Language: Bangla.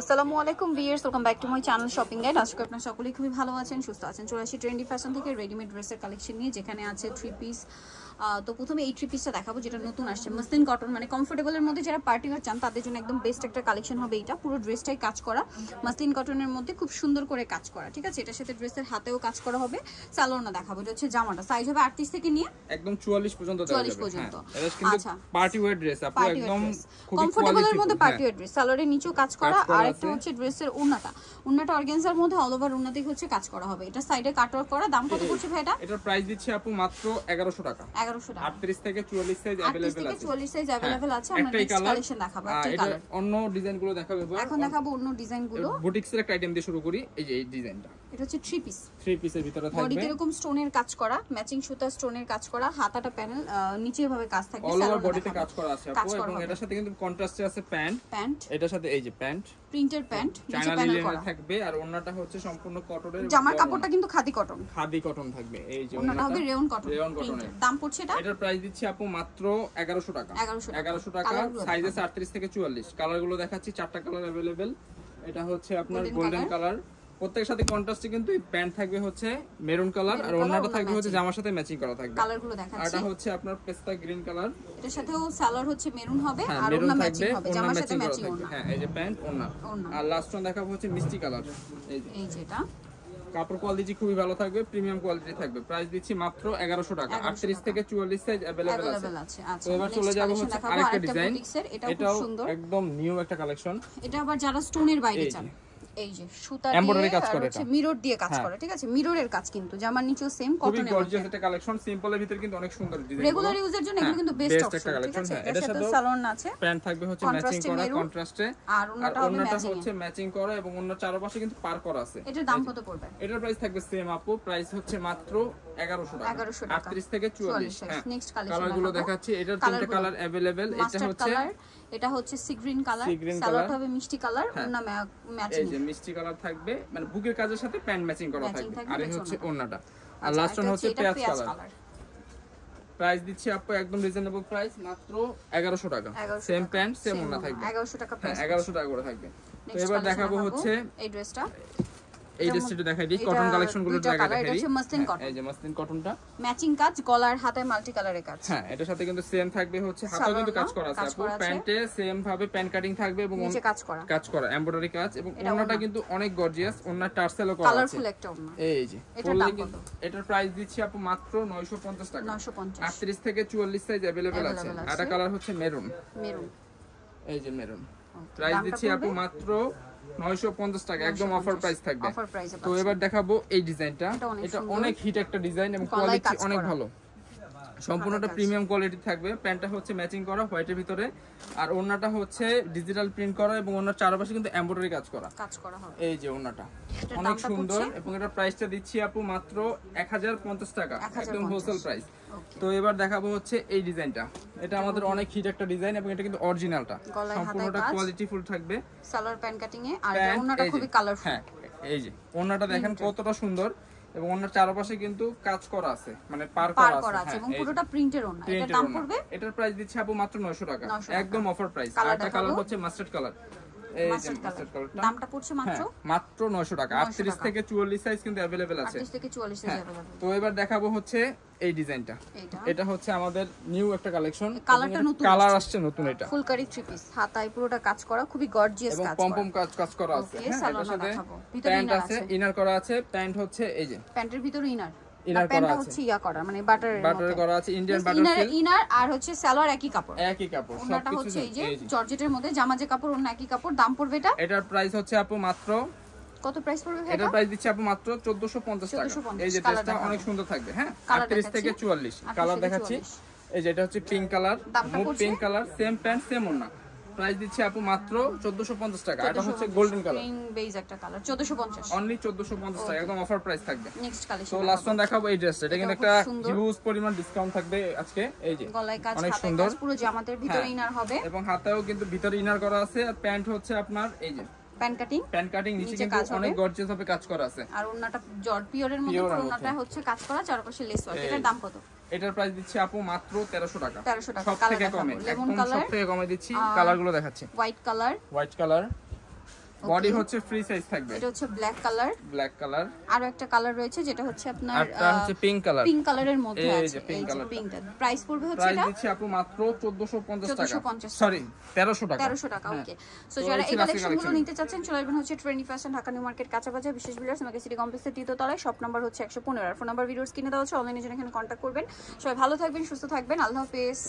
আসসালামু আলাইকুম viewers welcome back to my channel shopping guide আজকে আপনার সকলেই খুবই ভালো আছেন, সুস্থ আছেন। চলে আসি ট্রেন্ডি ফ্যাশন থেকে রেডিমেড ড্রেসের কালেকশন নিয়ে, যেখানে আছে থ্রি পিস তো প্রথমে এই থ্রি পিসটা দেখাবো যেটা নতুন আসছে। মসলিন কটন মানে কমফোর্টেবলের মধ্যে যারা পার্টি ওয়ার চান তাদের জন্য একদম বেস্ট একটা কালেকশন হবে এটা পুরো ড্রেসটাই কাজ করা। মসলিন কটনের মধ্যে খুব সুন্দর করে কাজ করা ঠিক আছে? এটার সাথে ড্রেসের হাতেও কাজ করা হবে। সালোয়ার না দেখাবো এটা হচ্ছে জামাটা। সাইজ হবে আটত্রিশ থেকে নিয়ে একদম 44 পর্যন্ত দেওয়া 44 পর্যন্ত। হ্যাঁ, আচ্ছা। পার্টি ওয়্যার ড্রেস আপু একদম কমফোর্টেবলের মধ্যে পার্টি হ্যাঁ। ড্রেস সালোয়ারের নিচেও কাজ করা। আর একটা হচ্ছে ড্রেসের উন্নাটা উন্নাটা অর্গানজার মধ্যে অল ওভার উন্নাতেই হচ্ছে কাজ করা হবে। এটা সাইডে কাট কাটওয়ার্ক করা। দাম কত পড়ছে ভাই এটা? এটার প্রাইস দিচ্ছি আপু মাত্র 1100 টাকা। এগারোশো টাকা 38 থেকে 44 সাইজ আটত্রিশ अवेलेबल থেকে আছে চল্লিশ সাইজ অ্যাভেলেবেল আছে আমরা একটাই নেক্সট কালার কালেকশন দেখাবো একটাই এটা কালার অন্য ডিজাইন গুলো দেখাবো এবার এখন দেখাবো অন্য ডিজাইন গুলো বুটিক্সের একটা আইটেম দিয়ে শুরু করি এই যে এই ডিজাইনটা এটা হচ্ছে থ্রি পিস থ্রি পিসের ভিতরে বডিতে থাকবে এরকম স্টোনের কাজ করা ম্যাচিং সুতা স্টোনের কাজ করা হাতাটা প্যানেল নিচে এভাবে কাজ থাকবে অল ওভার বডিতে কাজ করা আছে কাজ আপু করা এবং হবে। এটার সাথে কিন্তু কন্ট্রাস্টে আছে প্যান্ট প্যান্ট এটার সাথে এই যে প্যান্ট প্রিন্টের প্যান্ট নিচে চায়না প্যানেল লিলেনের করা থাকবে আর ওন্নাটা হচ্ছে সম্পূর্ণ কটনের জামার কাপড়টা কিন্তু খাদি কটন খাদি কটন থাকবে এই যে ওনাটা হবে রেয়ন কটন রেয়ন কটনের দাম পড়ছে এটা এটার প্রাইস দিচ্ছি আপু মাত্র 1100 টাকা 1100 টাকা। 1100 টাকা কালারগুলো সাইজ আছে 38 থেকে 44 কালার গুলো দেখাচ্ছি চারটা কালার अवेलेबल এটা হচ্ছে আপনার Golden গোল্ডেন color। কালার প্রত্যেকের সাথে কন্ট্রাস্টে কিন্তু প্যান্ট থাকবে হচ্ছে মেরুন কালার আর Maroon color, ওন্নাটা ওড়না থাকবে হচ্ছে matching। জামার সাথে ম্যাচিং করা থাকবে কালার গুলো আর দেখাচ্ছি এটা হচ্ছে আপনার পেস্তা গ্রিন কালার এটার সাথেও সালোয়ার হচ্ছে মেরুন হবে হ্যাঁ আর মেরুন ওড়না থাকবে ম্যাচিং হবে ওন্না জামার সাথে ম্যাচিং করা ম্যাচিং থাকবে ওড়না হ্যাঁ এই যে প্যান্ট ওন্না ওড়না। আর লাস্ট ওয়ান দেখাবো হচ্ছে মিষ্টি কালার এই যে এই যেটা কাপড় কোয়ালিটি খুবই ভালো থাকবে প্রিমিয়াম কোয়ালিটি থাকবে প্রাইস দিচ্ছি মাত্র 1100 টাকা 1100 38 থেকে 44 সাইজ अवेलेबल আছে অ্যাভেলেবল আছে আচ্ছা তো এবার next চলে যাবো collection হচ্ছে দেখাবো আরেকটা আরেকটা ডিজাইন বুটিক্সের এটাও খুব এটাও সুন্দর একদম নিউ একটা কালেকশন এটা আবার যারা স্টোনের বাইরে এই যে। চান এই যে সুতা Embroidery দিয়ে কাজ আর করে হচ্ছে এটা। মিরর দিয়ে কাজ হ্যাঁ। করে ঠিক আছে মিররের কাজ কিন্তু জামার নিচেও সেম খুবই কটনের গর্জিয়াস একটা কালেকশন সিম্পলের ভিতরে কিন্তু অনেক সুন্দর ডিজাইন রেগুলার ইউজের জন্য এগুলো কিন্তু বেস্ট বেস্ট অপশন একটা ঠিক কালেকশন আছে হ্যাঁ এটার এটার সাথে সাথে সালোয়ার আছে প্যান্ট থাকবে হচ্ছে ম্যাচিং Contrast এ করা মেরুন। কন্ট্রাস্টে আর আর ওড়নাটা হবে ওন্নাটা ম্যাচিং হচ্ছে ম্যাচিং করা এবং অন্য চারপাশে কিন্তু পার করা আছে এটার দাম কত পড়বে এটার প্রাইস থাকবে সেম আপু প্রাইস হচ্ছে মাত্র 1100 টাকা 1100 টাকা। 38 থেকে 44 44, হ্যাঁ next collection কালার গুলো দেখাবো। দেখাচ্ছি এটার তিনটা Colour গুলো। কালার अवेलेबल এটা মাস্টার্ড হচ্ছে কালার এটা হচ্ছে সি গ্রিন কালার colour। হবে মিষ্টি কালার হ্যাঁ। ওড়না ম্যাচিং এই যে মিষ্টি কালার থাকবে মানে বুকের কাজের সাথে প্যান্ট ম্যাচিং করা থাকবে। আর এই হচ্ছে ওন্নাটা আর আচ্ছা, লাস্ট ওয়ান হচ্ছে পেঁয়াজ কালার প্রাইস দিচ্ছি আপু একদম রিজনেবল প্রাইস মাত্র 1100 টাকা। সেম প্যান্ট সেম ওড়না, থাকবে। 1100 টাকা হ্যাঁ price 1100 টাকা করে থাকবে। তো এবার দেখাবো হচ্ছে এই ড্রেসটা এই যেমন ড্রেসটা দেখাই দিই এটা কটন কালেকশন গুলো দুইটা জায়গা colour, এটা দেখাই হচ্ছে muslin cotton। এই যে মাসলিন কটনটা ম্যাচিং কাজ গলার হাতে মাল্টি কালারের কাজ হ্যাঁ এটার সাথে কিন্তু সেম থাকবে হচ্ছে হাতেও সালোয়ার কিন্তু কাজ না? করা আছে কাজ আপু করা আছে। প্যান্টে সেম ভাবে প্যান্ট কাটিং থাকবে এবং নিচে কাজ করা কাজ করা এমব্রয়ডারি কাজ এবং এটা ওন্নাটা ওড়না। কিন্তু অনেক গর্জিয়াস ওন্নার টার্সেলও করা আছে কালারফুল একটা ওড়না এই যে এটার পরলে দাম কিন্তু কত? এটার প্রাইস দিচ্ছি আপু মাত্র 950 টাকা 950 38 থেকে 44 সাইজ अवेलेबल আছে Available আর আছে। কালার হচ্ছে মেরুন মেরুন এই যে মেরুন প্রাইস দামটা দিচ্ছি আপু পড়বে? মাত্র 950 টাকা একদম অফার প্রাইস থাকবে। অফার প্রাইসে তো এবার দেখাবো এই ডিজাইনটা এটা অনেক এটা অনেক হিট একটা ডিজাইন এবং কোয়ালিটি অনেক ভালো। সম্পূর্ণটা প্রিমিয়াম কোয়ালিটি থাকবে। প্যান্টটা হচ্ছে ম্যাচিং করা হোয়াইটের ভিতরে। আর ওড়নাটা হচ্ছে ডিজিটাল প্রিন্ট করা এবং ওনার চারপাশে কিন্তু এমব্রয়ডারি কাজ করা। কাজ করা হবে। এই যে এটার অনেক সুন্দর এবং এটার প্রাইসটা দিচ্ছি আপু মাত্র 1050 টাকা। একদম হোলসেল প্রাইস তো এবার দেখাবো হচ্ছে এই ডিজাইনটা। এটা আমাদের অনেক হিট একটা ডিজাইন এবং এটা কিন্তু অরিজিনালটা সম্পূর্ণটা কোয়ালিটি ফুল থাকবে। সালোয়ার প্যান্ট কাটিং এ আর যে, খুবই কালারফুল হ্যাঁ এই যে। ওড়নাটা দেখেন কতটা সুন্দর। এবং ওনার চারপাশে কিন্তু কাজ করা আছে মানে পার করা আছে হ্যাঁ, এবং পুরোটা প্রিন্টের ওনা এটার দাম পড়বে? এটার প্রাইস দিচ্ছে আপু মাত্র 900 টাকা। একদম অফার প্রাইস Colour আর একটা কালার হচ্ছে মাস্টার্ড কালার এই যে মাস্টার্ড মাস্টার্ড কালার কালারটা দামটা পড়ছে মাত্র হ্যাঁ মাত্র 900 টাকা 900 38 টাকা। থেকে 44 সাইজ কিন্তু अवेलेबल আছে 38 থেকে 44 এ হ্যাঁ, अवेलेबल তো এবার দেখাবো হচ্ছে এই ডিজাইনটা এটা এটা হচ্ছে আমাদের নিউ একটা কালেকশন কালারটা নতুন কালার আসছে নতুন এটা ফুলকারি থ্রি পিস হাতায় পুরোটা কাজ করা খুবই গর্জিয়াস এবং কাজ পম করা পম কাজ কাজ করা আছে Okay, হ্যাঁ সালোয়ার এটার সাথে দেখাবো। ভিতরে প্যান্ট inner আছে আছে। ইনার করা আছে প্যান্ট হচ্ছে এই যে প্যান্টের ভিতরে ইনার প্যান্টটা করা আছে। হচ্ছে ইয়া করা মানে বাটারের বাটারে করা আছে ইন্ডিয়ান বাটার ইনার ইনার আর হচ্ছে সালোয়ার একই কাপড়। একই কাপড় সবকিছু হচ্ছে এই যে জর্জেটের মধ্যে জামা যে কাপড় অন্য একই কাপড় দাম পড়বে এটা? এটার প্রাইস হচ্ছে আপু মাত্র কত প্রাইস পড়বে ভাই এটা? প্রাইস দিচ্ছে আপু মাত্র 1450 টাকা। এই যে ড্রেসটা অনেক সুন্দর থাকবে হ্যাঁ? Colour 38 থেকে 44 কালার দেখাচ্ছি। এই যে এটা হচ্ছে pink colour mauve pink colour same pant same ওড়না। প্রাইস দিচ্ছে আপু মাত্র 1450 টাকা। এটা হচ্ছে গোল্ডেন কালার। বেজ একটা কালার। 1450 অনলি 1450 টাকা একদম অফার প্রাইস থাকবে। নেক্সট তো কালেকশন লাস্ট ওয়ান দেখাবো এই ড্রেসটা এটা কিন্তু একটা হিউজ পরিমাণ ডিসকাউন্ট থাকবে আজকে। এই যে গলায় কাজ অনেক সুন্দর। পুরো জামাতের ভিতরে হ্যাঁ। ইনার হবে। এবং হাতেও কিন্তু ভিতরে ইনার করা আছে। আর প্যান্ট হচ্ছে আপনার এই যে প্যান্ট কাটিং প্যান্ট কাটিং নিচে নিচে কিন্তু কাজ অনেক গর্জিয়াস ভাবে কাজ করা আছে। আর ওন্নাটা জর্জ পিওরের মধ্যে Pure এর মধ্যে। ওন্নাটা হচ্ছে কাজ করা চারপাশে লেস ওয়ার্ক এটার দাম কত? এটার প্রাইস দিচ্ছি আপু মাত্র 1300 টাকা। 1300 টাকা। সব থেকে কমে একদম সব থেকে কমে দিচ্ছি কালারগুলো দেখাচ্ছি। White colour white colour body হচ্ছে ফ্রি সাইজ থাকবে। এটা হচ্ছে ব্ল্যাক কালার ব্ল্যাক কালার আরও একটা কালার রয়েছে যেটা হচ্ছে আপনার আরটা হচ্ছে পিঙ্ক কালার পিঙ্ক কালারের মধ্যে আছে। এই যে colourটা। পিঙ্কটা প্রাইস পড়বে হচ্ছে এটা প্রাইস দিচ্ছি আপু মাত্র 1450 টাকা। 1450 সরি 1300 টাকা। তেরোশো টাকা হ্যাঁ। ওকে সো যারা এই কালেকশনগুলো নিতে চাচ্ছেন চলে আসবেন হচ্ছে trendy fashion Dhaka New Market কাঁচা বাজার বিশেষ বিলাস আমাকে সিটি কমপ্লেক্সের তৃতীয় তলায়। শপ নাম্বার হচ্ছে একশো পনেরো। আর ফোন নাম্বার ভিডিওস কিনে দেওয়া হচ্ছে অনলাইনে জন্য এখানে কন্ট্যাক্ট করবেন। সবাই ভালো থাকবেন সুস্থ থাকবেন। আল্লাহ হাফেজ।